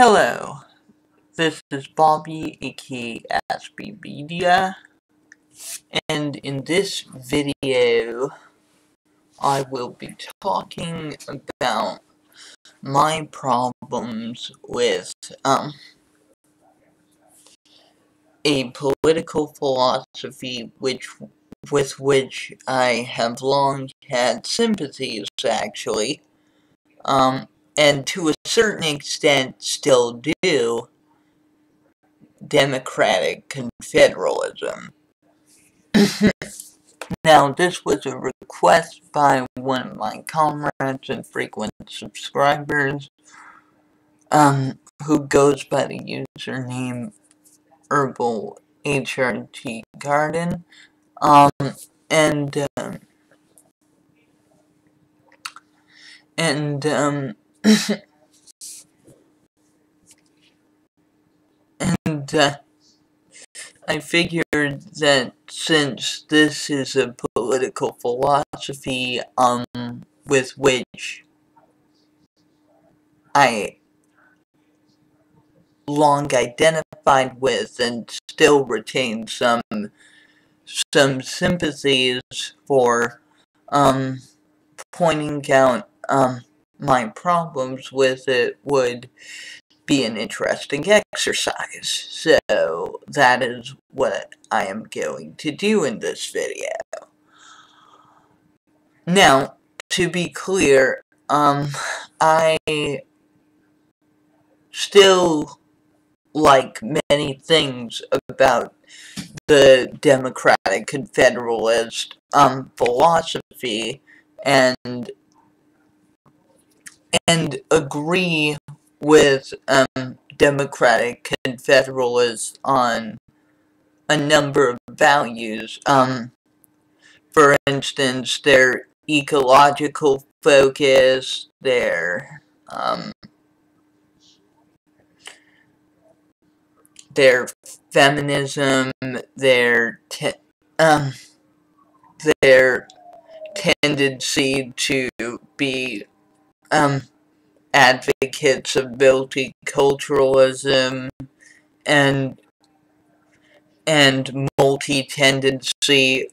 Hello, this is Bobby, aka Media, and in this video, I will be talking about my problems with, um, a political philosophy which, with which I have long had sympathies, actually, um, and to a certain extent still do, democratic confederalism. now, this was a request by one of my comrades and frequent subscribers, um, who goes by the username Herbal HRT Garden, um, and, um, and, um, and uh, I figured that since this is a political philosophy um, with which I long identified with and still retain some some sympathies for um, pointing out um, my problems with it would be an interesting exercise. So that is what I am going to do in this video. Now, to be clear, um, I still like many things about the Democratic Confederalist um, philosophy and and agree with um, Democratic Confederalists on a number of values. Um, for instance, their ecological focus, their um, their feminism, their um, their tendency to be um, advocates of multiculturalism and and multi-tendency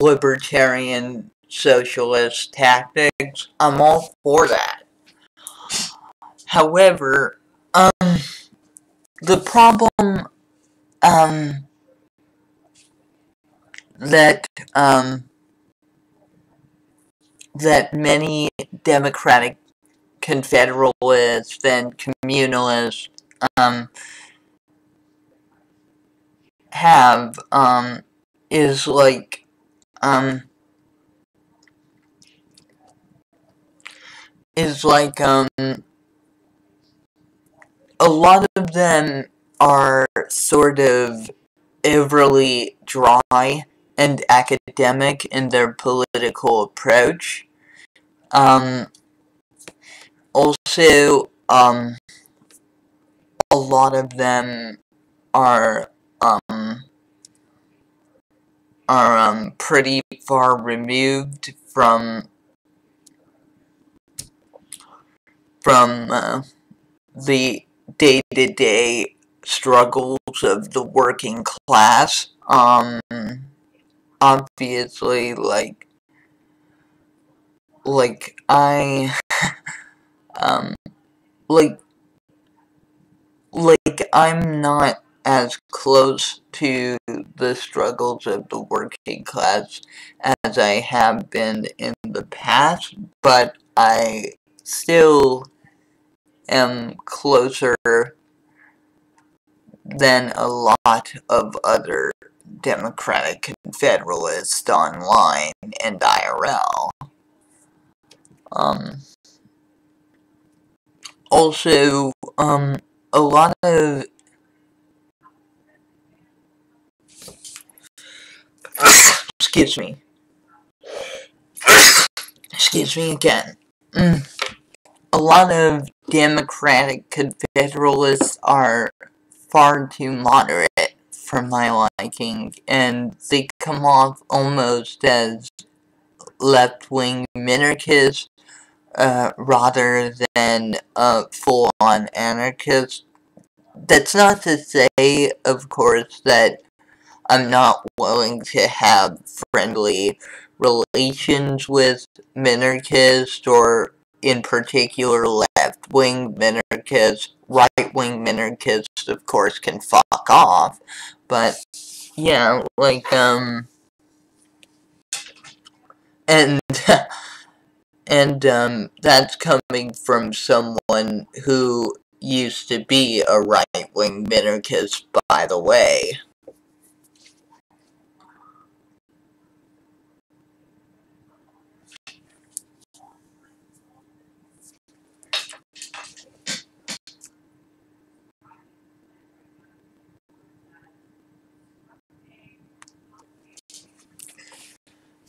libertarian socialist tactics. I'm all for that. However, um, the problem, um, that, um, that many Democratic Confederalists and Communalists um, have um, is like um, is like um, a lot of them are sort of overly dry and academic in their political approach. Um, also, um, a lot of them are, um, are, um, pretty far removed from, from, uh, the day-to-day -day struggles of the working class. Um, obviously, like, like, I um, like, like, I'm not as close to the struggles of the working class as I have been in the past, but I still am closer than a lot of other Democratic Confederalists online and IRL. Um, also, um, a lot of excuse me. Excuse me again. Mm. A lot of Democratic Confederalists are far too moderate for my liking, and they come off almost as left-wing minarchists uh, rather than a full-on anarchists. That's not to say, of course, that I'm not willing to have friendly relations with minarchists or in particular left-wing minarchists. Right-wing minarchists, of course, can fuck off. But, yeah, like, um... And, and, um, that's coming from someone who used to be a right-wing minarchist, by the way.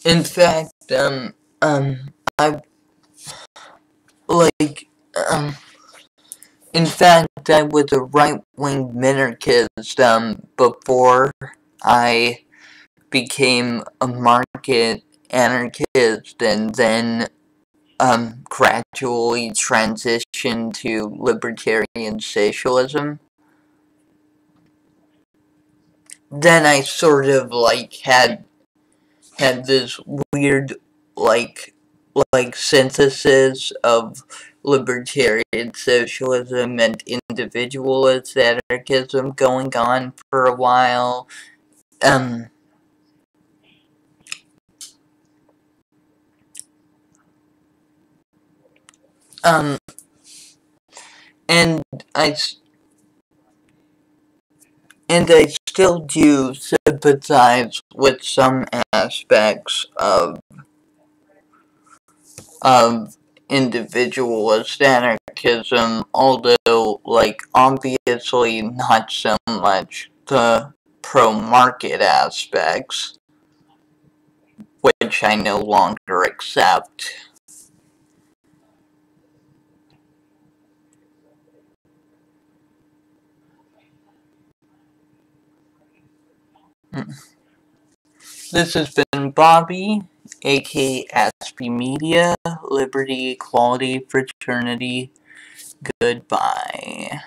In fact, um, um, I, like, um, in fact, I was a right-wing minarchist, um, before I became a market anarchist, and then, um, gradually transitioned to libertarian socialism. Then I sort of, like, had had this weird, like, like synthesis of libertarian socialism and individualist anarchism going on for a while. Um, um, and I, and I still do sympathize with some aspects of of individualist anarchism, although, like, obviously not so much the pro-market aspects, which I no longer accept. Hmm. This has been Bobby, aka Aspie Media, Liberty, Equality, Fraternity. Goodbye.